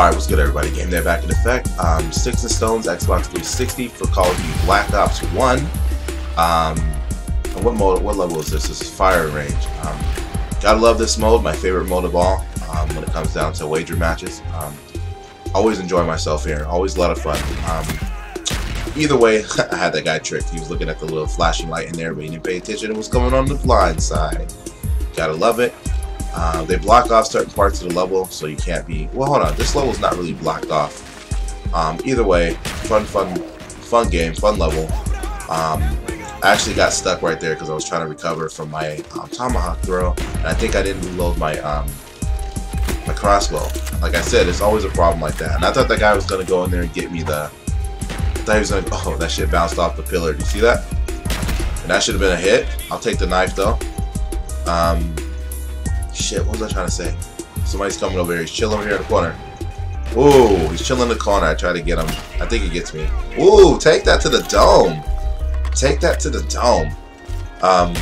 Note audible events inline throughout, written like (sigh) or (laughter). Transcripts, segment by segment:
Alright, what's good everybody? Gameday J back in effect. Um, Sticks and Stones, Xbox 360 for Call of Duty Black Ops 1. Um, what mode, what level is this? This is Fire Range. Um, gotta love this mode, my favorite mode of all um, when it comes down to wager matches. Um, always enjoy myself here, always a lot of fun. Um, either way, (laughs) I had that guy tricked. He was looking at the little flashing light in there, but he didn't pay attention. It was coming on the blind side. Gotta love it. Uh, they block off certain parts of the level, so you can't be. Well, hold on. This level is not really blocked off. Um, either way, fun, fun, fun game, fun level. Um, I actually got stuck right there because I was trying to recover from my um, tomahawk throw, and I think I didn't reload my um, my crossbow. Like I said, it's always a problem like that. And I thought that guy was gonna go in there and get me the. I thought he was gonna. (laughs) Oh, that shit bounced off the pillar. Do you see that? And that should have been a hit. I'll take the knife though. Um, Shit, what was I trying to say? Somebody's coming over here. He's chilling over here in the corner. Ooh, he's chilling in the corner. I try to get him. I think he gets me. Ooh, take that to the dome. Take that to the dome. Um,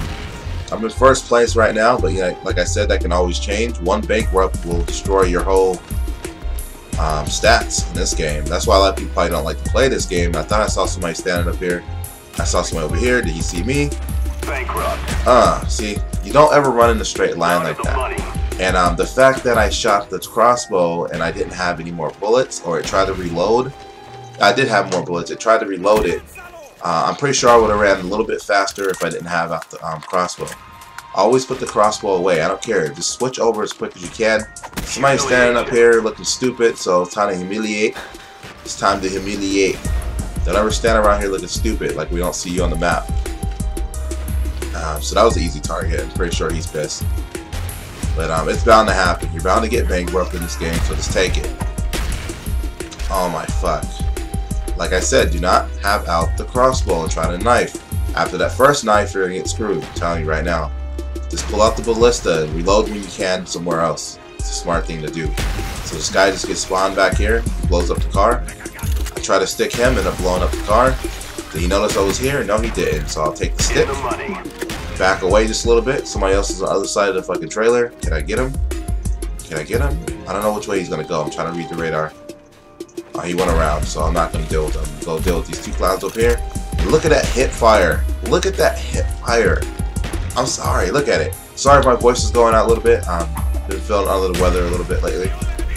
I'm in first place right now, but yeah, like I said, that can always change. One bankrupt will destroy your whole um, stats in this game. That's why a lot of people probably don't like to play this game. I thought I saw somebody standing up here. I saw somebody over here. Did he see me? Bankrupt. Uh, see, you don't ever run in a straight line like that. And um, the fact that I shot the crossbow and I didn't have any more bullets, or it tried to reload, I did have more bullets. It tried to reload it. Uh, I'm pretty sure I would have ran a little bit faster if I didn't have the um, crossbow. Always put the crossbow away. I don't care. Just switch over as quick as you can. Somebody's standing up here looking stupid, so it's time to humiliate. It's time to humiliate. Don't ever stand around here looking stupid like we don't see you on the map. Um, so that was an easy target. I'm pretty sure he's pissed. But um, it's bound to happen. You're bound to get bankrupt in this game, so just take it. Oh my fuck. Like I said, do not have out the crossbow and try to knife. After that first knife, you're gonna get screwed. I'm telling you right now. Just pull out the ballista and reload when you can somewhere else. It's a smart thing to do. So this guy just gets spawned back here, blows up the car. I try to stick him, end up blowing up the car. Did he notice I was here? No, he didn't. So I'll take the stick back away just a little bit. Somebody else is on the other side of the fucking trailer. Can I get him? Can I get him? I don't know which way he's gonna go. I'm trying to read the radar. Oh, he went around, so I'm not gonna deal with him. Go deal with these two clowns up here. Look at that hip fire. Look at that hip fire. I'm sorry. Look at it. Sorry if my voice is going out a little bit. Um, been feeling under the weather a little bit lately,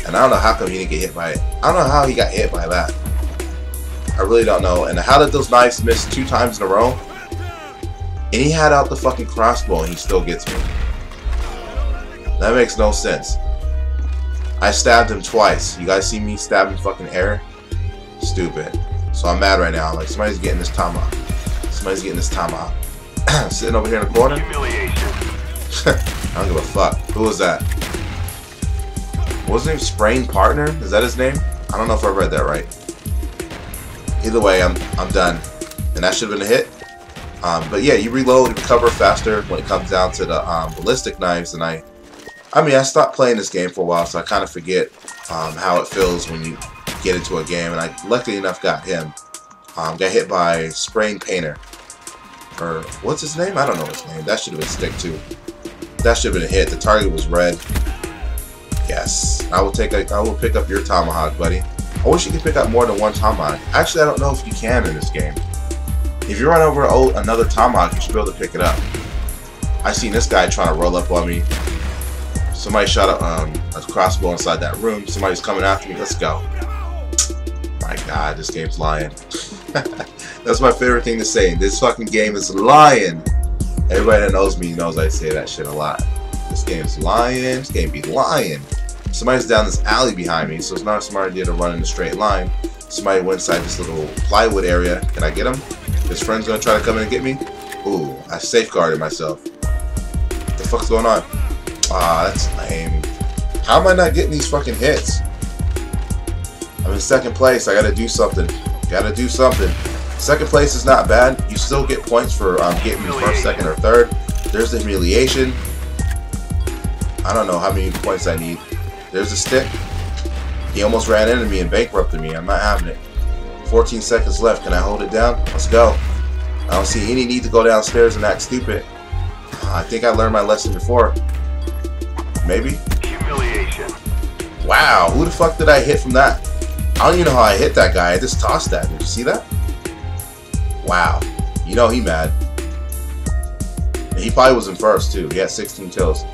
and I don't know how come he didn't get hit by it. I don't know how he got hit by that. I really don't know. And how did those knives miss two times in a row? And he had out the fucking crossbow and he still gets me. That makes no sense. I stabbed him twice. You guys see me stabbing fucking air? Stupid. So I'm mad right now. Like somebody's getting this tomahawk. Somebody's getting this tomahawk. (coughs) Sitting over here in the corner. Humiliation. (laughs) I don't give a fuck. Who was that? What was his name? Sprain Partner? Is that his name? I don't know if I read that right. Either way, I'm I'm done. And that should have been a hit. Um, but yeah, you reload and recover faster when it comes down to the um, ballistic knives. And I, I mean, I stopped playing this game for a while, so I kind of forget um, how it feels when you get into a game. And I, luckily enough, got him. Um, got hit by Sprain Painter. Or, what's his name? I don't know his name. That should have been stick too. That should have been a hit. The target was red. Yes. I will take a, I will pick up your tomahawk, buddy. I wish you could pick up more than one tomahawk. Actually, I don't know if you can in this game. If you run over another tomahawk, you should be able to pick it up. I seen this guy trying to roll up on me. Somebody shot a, um, a crossbow inside that room. Somebody's coming after me. Let's go. My god, this game's lying. (laughs) That's my favorite thing to say. This fucking game is lying. Everybody that knows me knows I say that shit a lot. This game's lying. This game be lying. Somebody's down this alley behind me, so it's not a smart idea to run in a straight line. Somebody went inside this little plywood area. Can I get him? His friend's gonna try to come in and get me? Ooh, I safeguarded myself. What the fuck's going on? Ah, that's lame. How am I not getting these fucking hits? I'm in second place. I gotta do something. Gotta do something. Second place is not bad. You still get points for um, getting first, second, or third. There's the humiliation. I don't know how many points I need. There's a stick. He almost ran into me and bankrupted me. I'm not having it. 14 seconds left. Can I hold it down? Let's go. I don't see any need to go downstairs and act stupid. Uh, I think I learned my lesson before. Maybe? Humiliation. Wow, who the fuck did I hit from that? I don't even know how I hit that guy. I just tossed that. Did you see that? Wow. You know he mad. he probably was in first too. He had 16 kills.